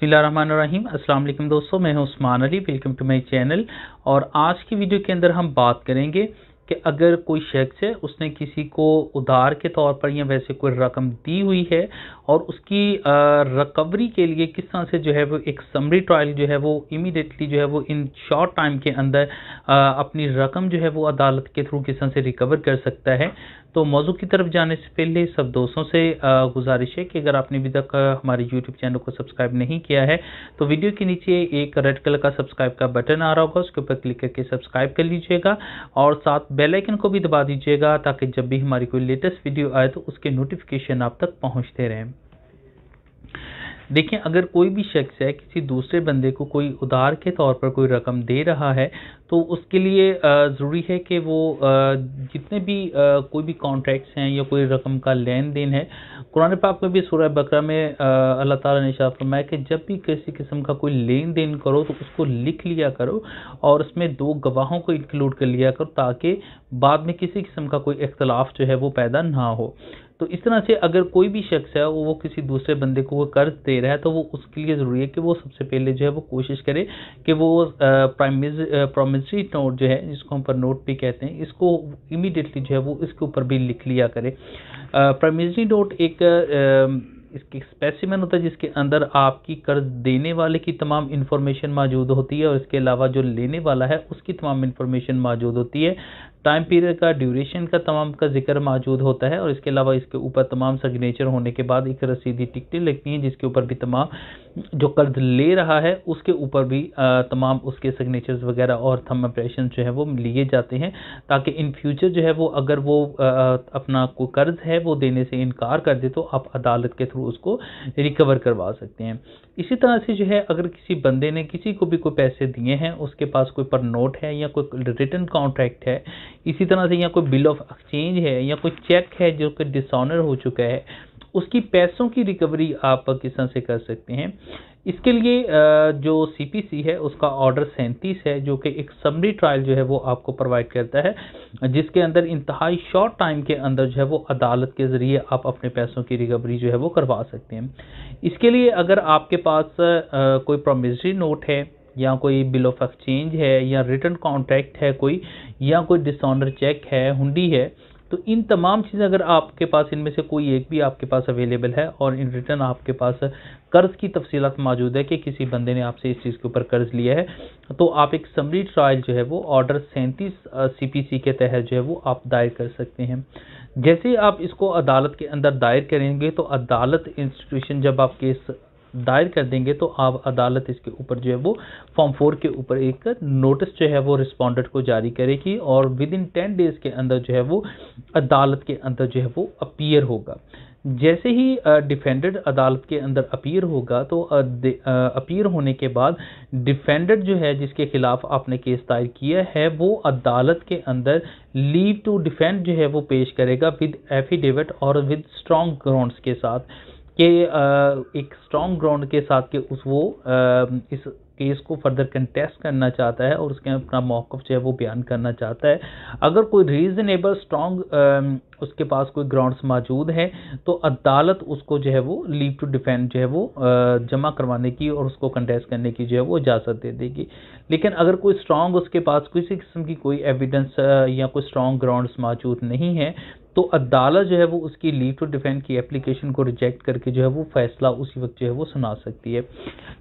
बिस्मिल्लाहिर्रहमानिर्रहीम। अस्सलाम वालेकुम दोस्तों, मैं हूँ Usman Ali. Welcome to my channel और आज की वीडियो के अंदर हम बात करेंगे कि अगर कोई शख्स है, उसने किसी को उधार के तौर पर या वैसे कोई रकम दी हुई है और उसकी रिकवरी के लिए किस तरह से जो है वो एक समरी ट्रायल जो है वो इमीडिएटली जो है वो इन शॉर्ट टाइम के अंदर अपनी रकम जो है वो अदालत के थ्रू किस तरह से रिकवर कर सकता है। तो मौजू की तरफ़ जाने से पहले सब दोस्तों से गुजारिश है कि अगर आपने अभी तक हमारे यूट्यूब चैनल को सब्सक्राइब नहीं किया है तो वीडियो के नीचे एक रेड कलर का सब्सक्राइब का बटन आ रहा होगा, उसके ऊपर क्लिक करके सब्सक्राइब कर लीजिएगा और साथ बेलाइकन को भी दबा दीजिएगा ताकि जब भी हमारी कोई लेटेस्ट वीडियो आए तो उसके नोटिफिकेशन आप तक पहुँचते रहें। देखिए, अगर कोई भी शख्स है, किसी दूसरे बंदे को कोई उधार के तौर पर कोई रकम दे रहा है तो उसके लिए ज़रूरी है कि वो जितने भी कोई भी कॉन्ट्रैक्ट्स हैं या कोई रकम का लेन देन है, कुरान पाक में भी सूरह बकरा में अल्लाह ताला ने शाह फरमाया कि जब भी किसी किस्म का कोई लेन देन करो तो उसको लिख लिया करो और उसमें दो गवाहों को इंक्लूड कर लिया करो ताकि बाद में किसी किस्म का कोई इख्तलाफ जो है वो पैदा ना हो। तो इस तरह से अगर कोई भी शख्स है, वो किसी दूसरे बंदे को वो कर्ज दे रहा है तो वो उसके लिए ज़रूरी है कि वो सबसे पहले जो है वो कोशिश करे कि वो प्राइमिज प्रोमिसरी नोट जो है, जिसको हम पर नोट भी कहते हैं, इसको इमीडिएटली जो है वो इसके ऊपर भी लिख लिया करे। प्रोमिसरी नोट एक इसकी स्पेसिमन होता है जिसके अंदर आपकी कर्ज देने वाले की तमाम इन्फॉर्मेशन मौजूद होती है और इसके अलावा जो लेने वाला है, उसकी तमाम इन्फॉर्मेशन मौजूद होती है। टाइम पीरियड का ड्यूरेशन का तमाम का ज़िक्र मौजूद होता है और इसके अलावा इसके ऊपर तमाम सिग्नेचर होने के बाद एक रसीदी टिकटें लगती हैं, जिसके ऊपर भी तमाम जो कर्ज ले रहा है, उसके ऊपर भी तमाम उसके सिग्नेचर्स वगैरह और थम ऑपरेशन जो है वो लिए जाते हैं ताकि इन फ्यूचर जो है वो अगर वो अपना कोई कर्ज है, वो देने से इनकार कर दे तो आप अदालत के थ्रू उसको रिकवर करवा सकते हैं। इसी तरह से जो है, अगर किसी बंदे ने किसी को भी कोई पैसे दिए हैं, उसके पास कोई पर नोट है या कोई रिटर्न कॉन्ट्रैक्ट है, इसी तरह से या कोई बिल ऑफ़ एक्सचेंज है या कोई चेक है जो कि डिसऑनर हो चुका है उसकी पैसों की रिकवरी आप किस तरह से कर सकते हैं। इसके लिए जो सीपीसी है, उसका ऑर्डर सैंतीस है, जो कि एक समरी ट्रायल जो है वो आपको प्रोवाइड करता है, जिसके अंदर इंतहाई शॉर्ट टाइम के अंदर जो है वो अदालत के ज़रिए आप अपने पैसों की रिकवरी जो है वो करवा सकते हैं। इसके लिए अगर आपके पास कोई प्रोमिसरी नोट है, या कोई बिल ऑफ़ एक्सचेंज है, या रिटर्न कॉन्ट्रैक्ट है कोई, या कोई डिसऑनर चेक है, हुंडी है तो इन तमाम चीज़ें अगर आपके पास, इनमें से कोई एक भी आपके पास अवेलेबल है और इन रिटर्न आपके पास कर्ज की तफसीत मौजूद है कि किसी बंदे ने आपसे इस चीज़ के ऊपर कर्ज लिया है तो आप एक समरी ट्रायल जो है वो ऑर्डर सैंतीस सी के तहत जो है वो आप दायर कर सकते हैं। जैसे ही आप इसको अदालत के अंदर दायर करेंगे तो अदालत इंस्टीट्यूशन जब आप केस दायर कर देंगे तो आप अदालत इसके ऊपर जो है वो फॉर्म फोर के ऊपर एक नोटिस जो है वो रिस्पॉन्डेंट को जारी करेगी और विद इन टेन डेज़ के अंदर जो है वो अदालत के अंदर जो है वो अपीयर होगा। जैसे ही डिफेंडेड अदालत के अंदर अपीयर होगा तो अपीयर होने के बाद डिफेंडेड जो है जिसके खिलाफ आपने केस दायर किया है, वो अदालत के अंदर लीव टू डिफेंड जो है वो पेश करेगा विद एफिडेविट और विद स्ट्रॉन्ग ग्राउंड्स के साथ। कि एक स्ट्रॉन्ग ग्राउंड के साथ के उस वो इस केस को फर्दर कंटेस्ट करना चाहता है और उसके अपना मौकफ जो है वो बयान करना चाहता है। अगर कोई रीज़नेबल स्ट्रॉन्ग उसके पास कोई ग्राउंड्स मौजूद है तो अदालत उसको जो है वो लीव टू डिफेंड जो है वो जमा करवाने की और उसको कंटेस्ट करने की जो है वो इजाज़त दे देगी। लेकिन अगर कोई स्ट्रॉन्ग उसके पास किसी किस्म की कोई एविडेंस या कोई स्ट्रॉन्ग ग्राउंड्स मौजूद नहीं है तो अदालत जो है वो उसकी लीव टू डिफेंड की एप्लीकेशन को रिजेक्ट करके जो है वो फैसला उसी वक्त जो है वो सुना सकती है।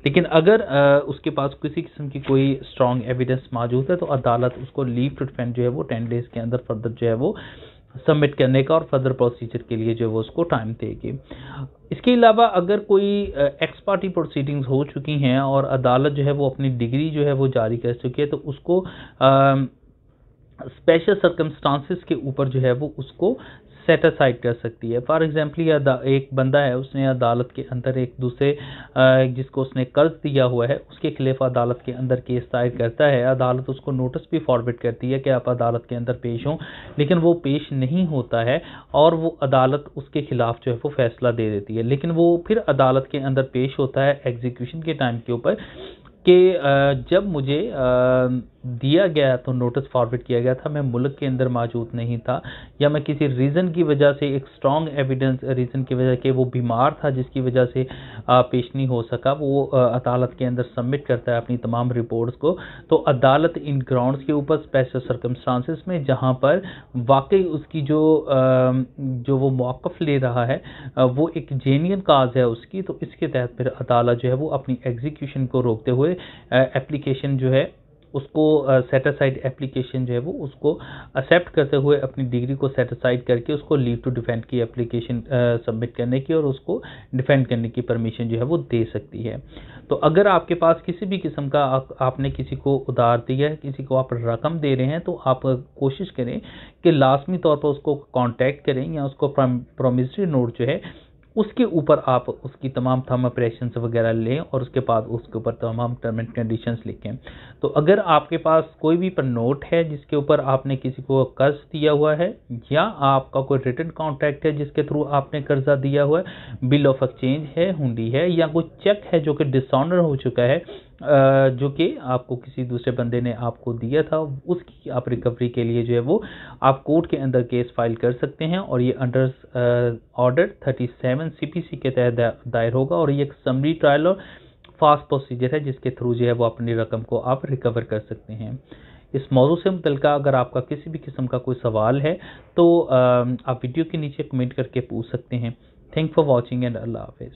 लेकिन अगर आ, उसके पास किसी किस्म की कोई स्ट्रॉन्ग एविडेंस मौजूद है तो अदालत उसको लीव टू डिफेंड जो है वो टेन डेज़ के अंदर फर्दर जो है वो सबमिट करने का और फर्दर प्रोसीजर के लिए जो है वो उसको टाइम देगी। इसके अलावा अगर कोई एक्स पार्टी प्रोसीडिंग्स हो चुकी हैं और अदालत जो है वो अपनी डिग्री जो है वो जारी कर चुकी है तो उसको स्पेशल सर्कमस्टांसिस के ऊपर जो है वो उसको सेट असाइड कर सकती है। फॉर एग्ज़ाम्पल एक बंदा है, उसने अदालत के अंदर एक दूसरे जिसको उसने कर्ज दिया हुआ है, उसके खिलाफ अदालत के अंदर केस दायर करता है। अदालत उसको नोटिस भी फॉरवर्ड करती है कि आप अदालत के अंदर पेश हों, लेकिन वो पेश नहीं होता है और वो अदालत उसके खिलाफ जो है वो फैसला दे देती है। लेकिन वो फिर अदालत के अंदर पेश होता है एग्जीक्यूशन के टाइम के ऊपर कि जब मुझे दिया गया तो नोटिस फॉरवर्ड किया गया था। मैं मुल्क के अंदर मौजूद नहीं था या मैं किसी रीज़न की वजह से, एक स्ट्रॉन्ग एविडेंस रीज़न की वजह के वो बीमार था जिसकी वजह से पेश नहीं हो सका, वो अदालत के अंदर सबमिट करता है अपनी तमाम रिपोर्ट्स को। तो अदालत इन ग्राउंड्स के ऊपर स्पेशल सर्कमस्टांसिस में, जहाँ पर वाकई उसकी जो जो वो मौक़ ले रहा है वो एक जेनियन काज है उसकी तो इसके तहत फिर अदालत जो है वो अपनी एग्जीक्यूशन को रोकते हुए एप्लीकेशन जो है उसको सेटासाइड एप्लीकेशन जो है वो उसको एक्सेप्ट करते हुए अपनी डिग्री को सेटासाइड करके उसको लीव टू डिफेंड की एप्लीकेशन सबमिट करने की और उसको डिफेंड करने की परमिशन जो है वो दे सकती है। तो अगर आपके पास किसी भी किस्म का आप, आपने किसी को उधार दिया है किसी को आप रकम दे रहे हैं तो आप कोशिश करें कि लाजमी तौर पर उसको कॉन्टैक्ट करें या उसको प्रोमिसरी नोट जो है उसके ऊपर आप उसकी तमाम थम ऑपरेशन वगैरह लें और उसके बाद उसके ऊपर तमाम टर्म एंड कंडीशन लिखें। तो अगर आपके पास कोई भी पर नोट है जिसके ऊपर आपने किसी को कर्ज दिया हुआ है या आपका कोई रिटर्न कॉन्ट्रैक्ट है जिसके थ्रू आपने कर्जा दिया हुआ है बिल ऑफ़ एक्सचेंज है, हुंडी है या कोई चेक है जो कि डिसऑनर हो चुका है जो कि आपको किसी दूसरे बंदे ने आपको दिया था, उसकी आप रिकवरी के लिए जो है वो आप कोर्ट के अंदर केस फ़ाइल कर सकते हैं और ये अंडर ऑर्डर 37 सीपीसी के तहत दायर होगा और ये एक समरी ट्रायल और फास्ट प्रोसीजर है जिसके थ्रू जो है वो अपनी रकम को आप रिकवर कर सकते हैं। इस मौजू से मुतल अगर आपका किसी भी किस्म का कोई सवाल है तो आप वीडियो के नीचे कमेंट करके पूछ सकते हैं। थैंक फॉर वॉचिंग एंड अल्लाह हाफिज़